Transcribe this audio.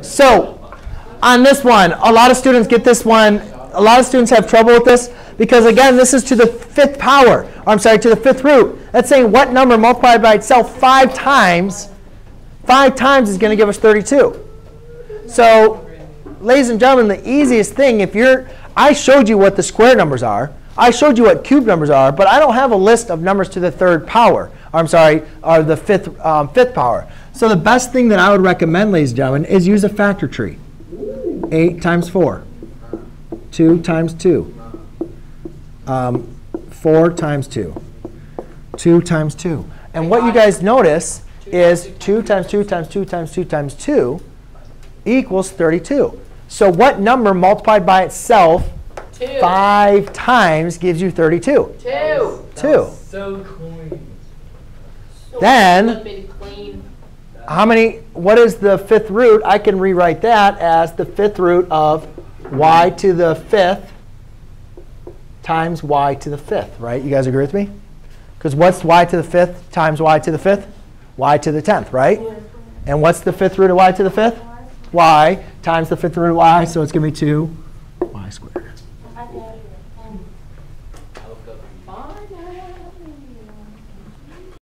So on this one, a lot of students get this one. A lot of students have trouble with this because, again, this is to the fifth power. Or I'm sorry, to the fifth root. That's saying what number multiplied by itself five times, five times is going to give us 32. So, ladies and gentlemen, the easiest thing, if you're, I showed you what the square numbers are. I showed you what cube numbers are, but I don't have a list of numbers to the third power. I'm sorry, or the fifth, um, fifth power. So the best thing that I would recommend, ladies and gentlemen, is use a factor tree. 8 times 4. 2 times 2. Um, 4 times 2. 2 times 2. And what you guys notice is 2 times 2 times 2 times 2 times 2 equals 32. So what number multiplied by itself Two. five times gives you 32? Two. 2. So clean. Then- clean. How many, what is the fifth root? I can rewrite that as the fifth root of y to the fifth times y to the fifth, right? You guys agree with me? Because what's y to the fifth times y to the fifth? y to the tenth, right? And what's the fifth root of y to the fifth? y times the fifth root of y, so it's going to be 2 y squared.